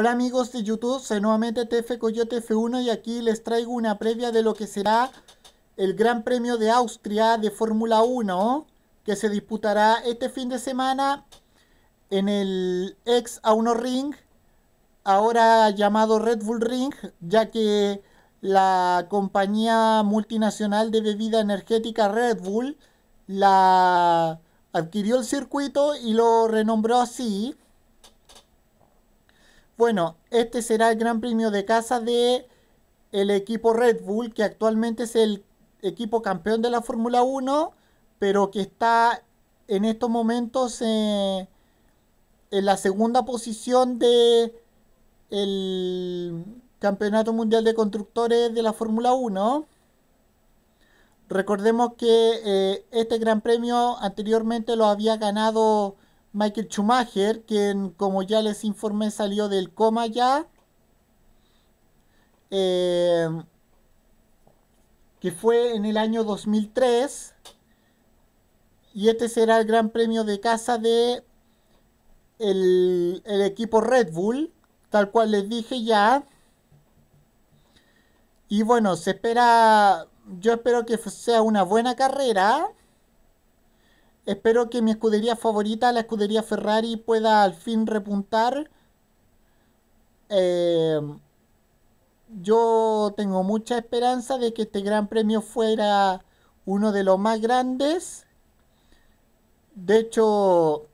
Hola amigos de YouTube, soy nuevamente TF Coyote F1 y aquí les traigo una previa de lo que será el Gran Premio de Austria de Fórmula 1 que se disputará este fin de semana en el ex A1 Ring, ahora llamado Red Bull Ring, ya que la compañía multinacional de bebida energética Red Bull la adquirió el circuito y lo renombró así. Bueno, este será el Gran Premio de casa de el equipo Red Bull, que actualmente es el equipo campeón de la Fórmula 1, pero que está en estos momentos en la segunda posición de el Campeonato Mundial de Constructores de la Fórmula 1. Recordemos que eh, este Gran Premio anteriormente lo había ganado Michael Schumacher, quien como ya les informé salió del coma ya. Eh, que fue en el año 2003. Y este será el Gran Premio de casa de el, el equipo Red Bull, tal cual les dije ya. Y bueno, se espera, yo espero que sea una buena carrera. Espero que mi escudería favorita, la escudería Ferrari, pueda al fin repuntar. Eh, yo tengo mucha esperanza de que este gran premio fuera uno de los más grandes. De hecho,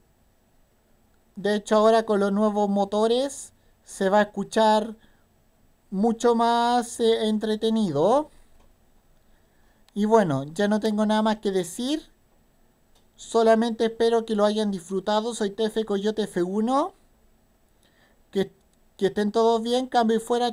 de hecho ahora con los nuevos motores se va a escuchar mucho más eh, entretenido. Y bueno, ya no tengo nada más que decir. Solamente espero que lo hayan disfrutado. Soy TF Coyote F1. Que, que estén todos bien. Cambio y fuera.